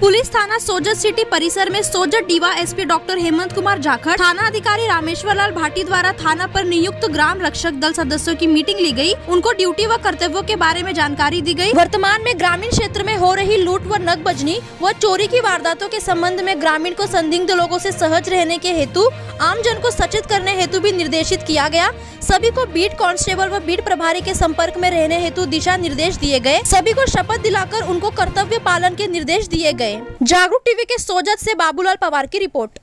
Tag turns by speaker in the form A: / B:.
A: Police थाना Sojat city परिसर में सोजत डीवा एसपी डॉक्टर हेमंत कुमार जाखड़, थाना अधिकारी रामेश्वर लाल भाटी द्वारा थाना पर नियुक्त ग्राम रक्षक दल सदस्यों की मीटिंग ली गई। उनको ड्यूटी व कर्तव्यों के बारे में जानकारी दी गई। वर्तमान में ग्रामीण क्षेत्र में हो रही लूट व नकबजनी व चोरी की वारदातों के संबंध में ग्रामीण को संदिग्ध लोगों से सहज रहने के हेतु आम जन को सचेत करने हेतु भी निर्देशित किया गया। सभी को बीट कांस्टेबल व बीट प्रभारी के संपर्क में रहने हेतु दिशा निर्देश दिए गए। सभी को शपथ दिलाकर उनको कर्तव्य पालन के निर्देश दिए गए। जागरूक टीवी के सोजत ऐसी बाबूलाल पवार की रिपोर्ट।